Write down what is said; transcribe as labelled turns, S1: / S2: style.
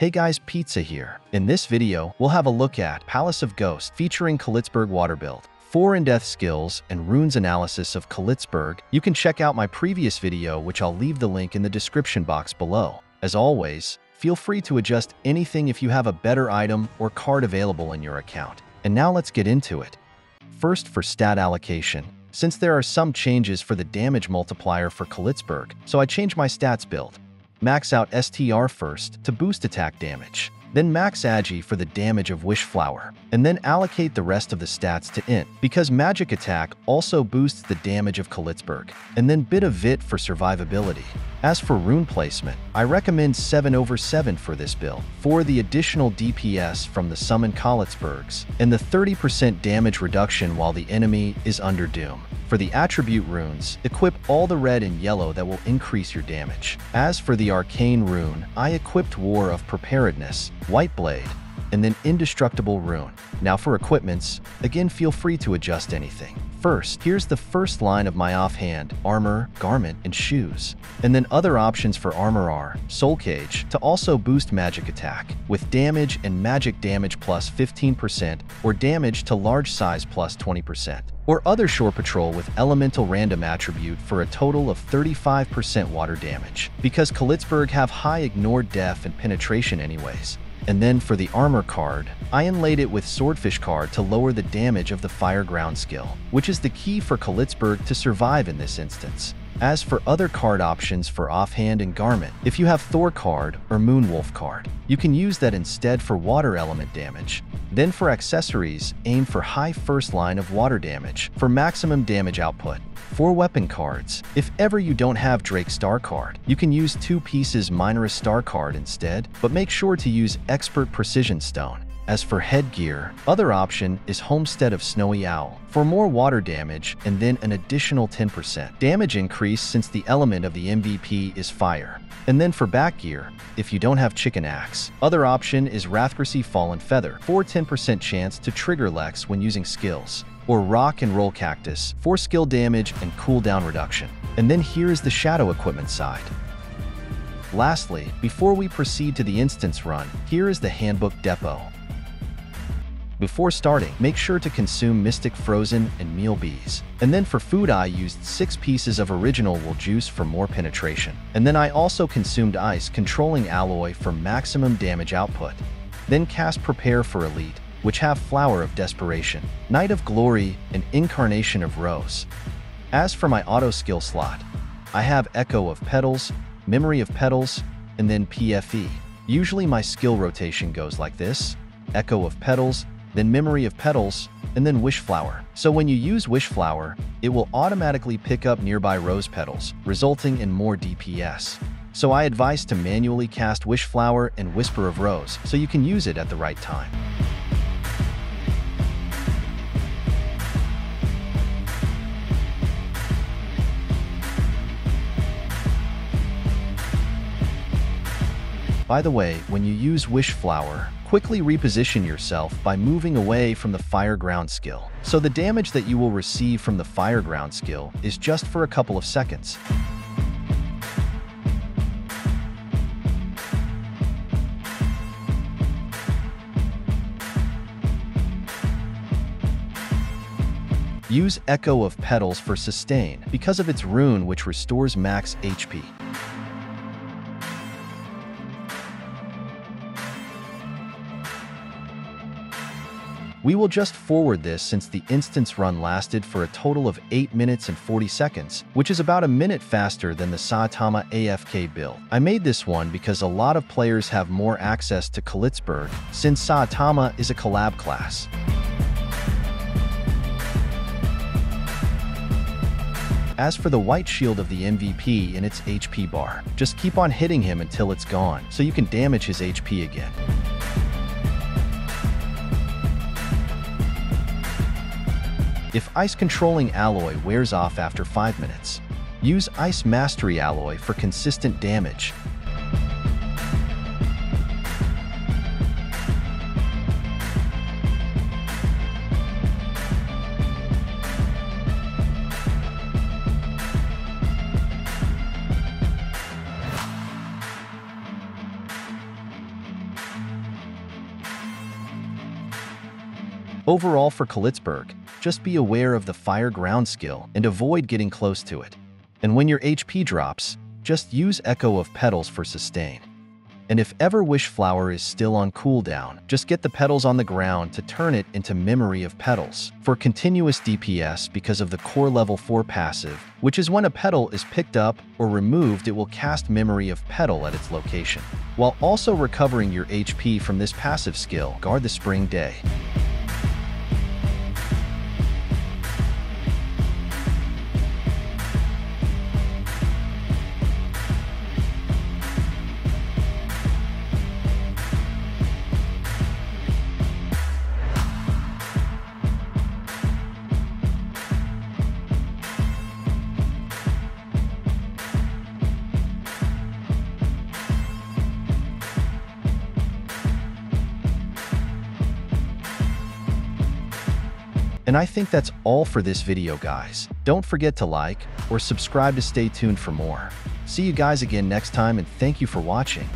S1: Hey guys, Pizza here. In this video, we'll have a look at Palace of Ghost featuring Khalitzburg Water Build. For in-depth skills and runes analysis of Khalitzburg, you can check out my previous video which I'll leave the link in the description box below. As always, feel free to adjust anything if you have a better item or card available in your account. And now let's get into it. First for stat allocation. Since there are some changes for the damage multiplier for Khalitzburg, so I change my stats build max out STR first to boost attack damage, then max Agi for the damage of Wish Flower, and then allocate the rest of the stats to Int, because Magic Attack also boosts the damage of Khalitzburg, and then Bit of Vit for survivability. As for rune placement, I recommend 7 over 7 for this build, for the additional DPS from the Summon Khalitzburgs, and the 30% damage reduction while the enemy is under Doom. For the attribute runes, equip all the red and yellow that will increase your damage. As for the arcane rune, I equipped War of Preparedness, White Blade, and then Indestructible Rune. Now for equipments, again feel free to adjust anything. First, here's the first line of my offhand, armor, garment, and shoes. And then other options for armor are Soul Cage to also boost magic attack, with damage and magic damage plus 15% or damage to large size plus 20%. Or other Shore Patrol with elemental random attribute for a total of 35% water damage, because Khalitzburg have high ignored def and penetration anyways. And then for the armor card, I inlaid it with Swordfish card to lower the damage of the Fire Ground skill, which is the key for Khalitzburg to survive in this instance. As for other card options for offhand and garment, if you have Thor card or Moonwolf card, you can use that instead for water element damage. Then for accessories, aim for high first line of water damage for maximum damage output. For weapon cards, if ever you don't have Drake Star card, you can use two pieces Minorous Star card instead, but make sure to use Expert Precision Stone. As for headgear, other option is Homestead of Snowy Owl for more water damage and then an additional 10% damage increase since the element of the MVP is fire. And then for back gear, if you don't have Chicken Axe, other option is Wrathgrasy Fallen Feather for 10% chance to trigger Lex when using skills, or Rock and Roll Cactus for skill damage and cooldown reduction. And then here is the Shadow equipment side. Lastly, before we proceed to the instance run, here is the Handbook Depot. Before starting, make sure to consume Mystic Frozen and Meal Bees. And then for food I used 6 pieces of original wool juice for more penetration. And then I also consumed ice controlling alloy for maximum damage output. Then cast Prepare for Elite, which have Flower of Desperation, Night of Glory, and Incarnation of Rose. As for my auto skill slot, I have Echo of Petals, Memory of Petals, and then PFE. Usually my skill rotation goes like this, Echo of Petals, then Memory of Petals, and then Wish Flower. So when you use Wish Flower, it will automatically pick up nearby rose petals, resulting in more DPS. So I advise to manually cast Wish Flower and Whisper of Rose so you can use it at the right time. By the way, when you use Wish Flower, quickly reposition yourself by moving away from the Fire Ground skill. So the damage that you will receive from the Fire Ground skill is just for a couple of seconds. Use Echo of Petals for sustain because of its rune which restores max HP. We will just forward this since the instance run lasted for a total of 8 minutes and 40 seconds, which is about a minute faster than the Saitama AFK build. I made this one because a lot of players have more access to Khalitzburg, since Saitama is a collab class. As for the white shield of the MVP in its HP bar, just keep on hitting him until it's gone, so you can damage his HP again. If ice controlling alloy wears off after 5 minutes, use Ice Mastery alloy for consistent damage. Overall for Khalitzburg, just be aware of the fire ground skill and avoid getting close to it. And when your HP drops, just use Echo of Petals for sustain. And if ever Wish Flower is still on cooldown, just get the petals on the ground to turn it into Memory of Petals for continuous DPS because of the core level 4 passive, which is when a petal is picked up or removed it will cast Memory of Petal at its location. While also recovering your HP from this passive skill, guard the Spring Day. And I think that's all for this video, guys. Don't forget to like or subscribe to stay tuned for more. See you guys again next time and thank you for watching.